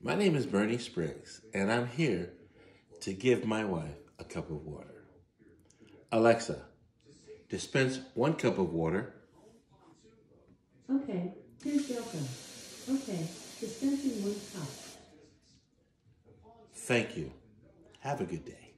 My name is Bernie Spriggs, and I'm here to give my wife a cup of water. Alexa, dispense one cup of water. Okay, here's Okay, dispensing one cup. Thank you. Have a good day.